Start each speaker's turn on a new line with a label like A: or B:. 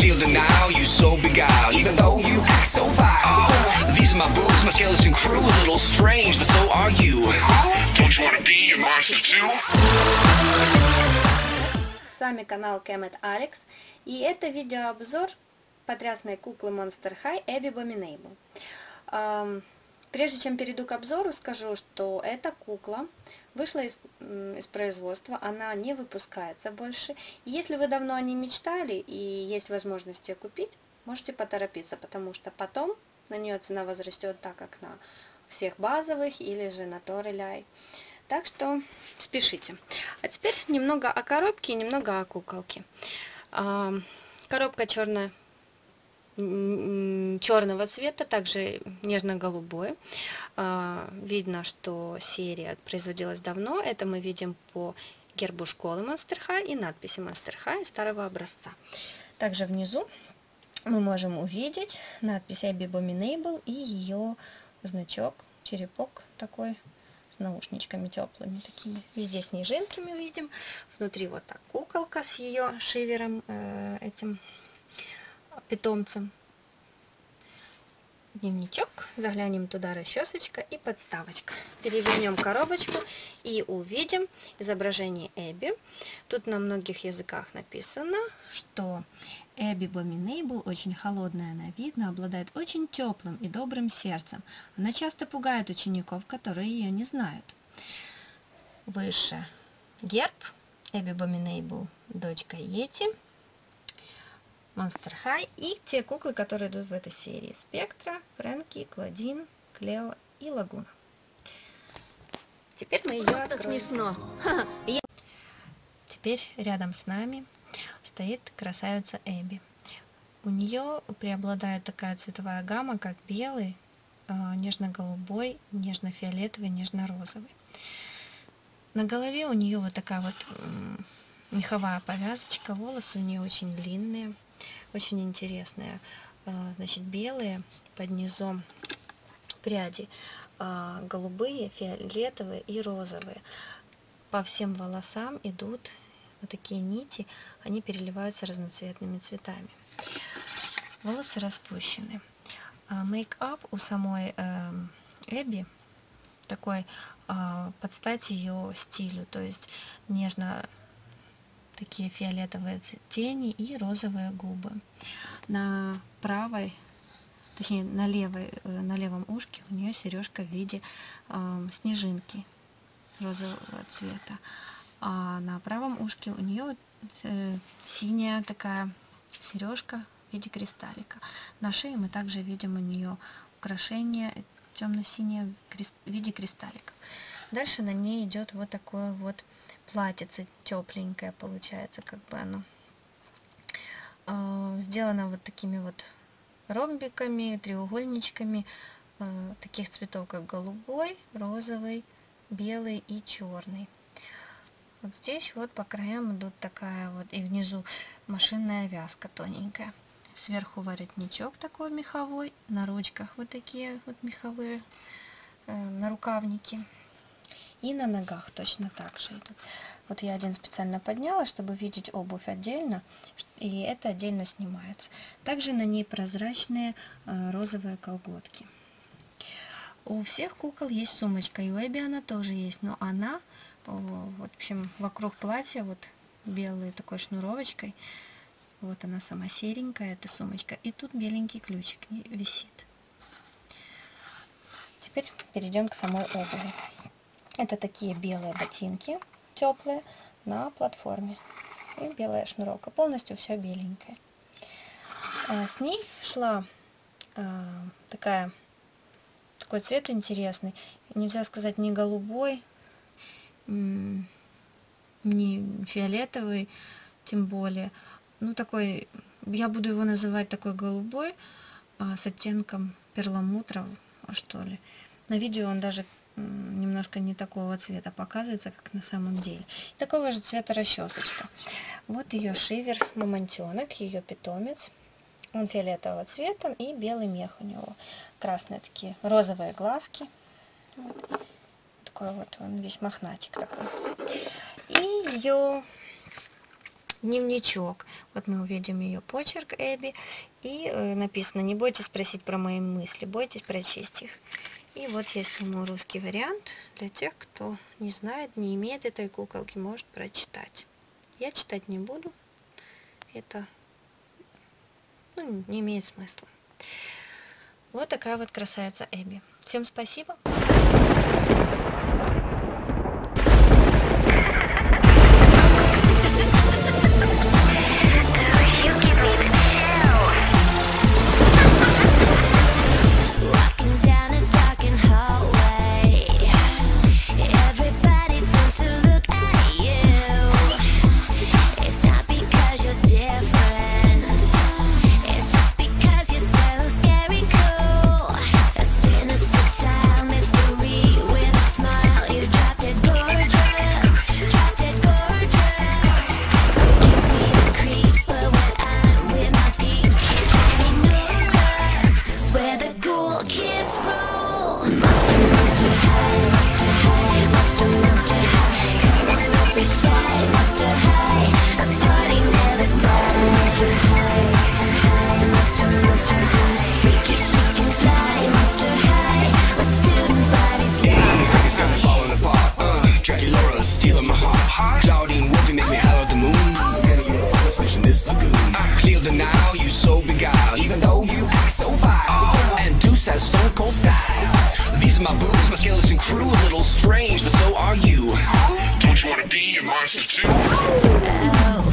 A: denial, you so beguiled, even though you act so vile. These are my boobs, my skeleton crew, a little strange, but so are you. Don't you wanna be a monster too?
B: С вами канал Kemet Alex и это видеообзор потрясной куклы Monster High Abby Abominable. Прежде чем перейду к обзору, скажу, что эта кукла вышла из, из производства, она не выпускается больше. Если вы давно о ней мечтали и есть возможность ее купить, можете поторопиться, потому что потом на нее цена возрастет так, как на всех базовых или же на Торреляй. Так что спешите. А теперь немного о коробке и немного о куколке. Коробка черная черного цвета, также нежно-голубой. А, Видно, что серия производилась давно. Это мы видим по гербу школы High и надписи High старого образца. Также внизу мы можем увидеть надпись Abominable и ее значок, черепок такой с наушничками теплыми такими. Везде снежинки мы видим. Внутри вот так куколка с ее шивером э, этим питомцем. Дневничок, заглянем туда расчесочка и подставочка. Перевернем коробочку и увидим изображение Эбби. Тут на многих языках написано, что Эбби Боминейбл очень холодная на вид, но обладает очень теплым и добрым сердцем. Она часто пугает учеников, которые ее не знают. Выше герб Эбби Боминейбл, дочка Йети. Monster High и те куклы, которые идут в этой серии. Спектра, Фрэнки, Клодин, Клео и Лагуна. Теперь мы ее
C: Просто
B: откроем.
C: смешно.
B: Теперь рядом с нами стоит красавица Эбби. У нее преобладает такая цветовая гамма, как белый, э, нежно-голубой, нежно-фиолетовый, нежно-розовый. На голове у нее вот такая вот меховая повязочка, волосы у нее очень длинные, очень интересные, э, значит, белые под низом пряди, а, голубые, фиолетовые и розовые. По всем волосам идут вот такие нити, они переливаются разноцветными цветами. Волосы распущены. А, Мейкап у самой эм, Эбби такой а, под стать ее стилю, то есть нежно такие фиолетовые тени и розовые губы. На правой, точнее на левой, э, на левом ушке у нее сережка в виде ам, снежинки розового цвета. А на правом ушке у нее э, синяя такая сережка в виде кристаллика. На шее мы также видим у нее украшение темно-синее в виде кристалликов. Дальше на ней идет вот такое вот платьице тепленькое получается, как бы оно. А, Сделано вот такими вот ромбиками, треугольничками а, таких цветов, как голубой, розовый, белый и черный. Вот здесь вот по краям идут такая вот и внизу машинная вязка тоненькая. Сверху воротничок такой меховой, на ручках вот такие вот меховые э, нарукавники. И на ногах точно так же идут. Вот я один специально подняла, чтобы видеть обувь отдельно, и это отдельно снимается. Также на ней прозрачные э, розовые колготки. У всех кукол есть сумочка, и у Эбби она тоже есть, но она, в общем, вокруг платья вот белой такой шнуровочкой, вот она сама серенькая, эта сумочка, и тут беленький ключик висит. Теперь перейдем к самой обуви. Это такие белые ботинки, теплые, на платформе. И белая шнуровка, полностью все беленькое. А, С ней шла а, такая, такой цвет интересный. Нельзя сказать не голубой, не фиолетовый, тем более. Ну, такой, я буду его называть такой голубой, а, с оттенком перламутра, что ли. На видео он даже немножко не такого цвета показывается, как на самом деле. Такого же цвета расчесочка. Вот ее шивер мамонтенок, ее питомец. Он фиолетового цвета и белый мех у него. Красные такие, розовые глазки. Вот. Такой вот он весь мохнатик такой. И ее
D: дневничок. Вот мы увидим ее почерк Эбби. И э, написано, не бойтесь спросить про мои мысли, бойтесь прочесть их. И вот есть ему русский вариант для тех, кто не знает, не имеет этой куколки, может прочитать. Я читать не буду. Это ну, не имеет смысла. Вот такая вот красавица Эбби. Всем спасибо.
A: Crew A little strange, but so are you Don't you wanna be a monster too? Oh.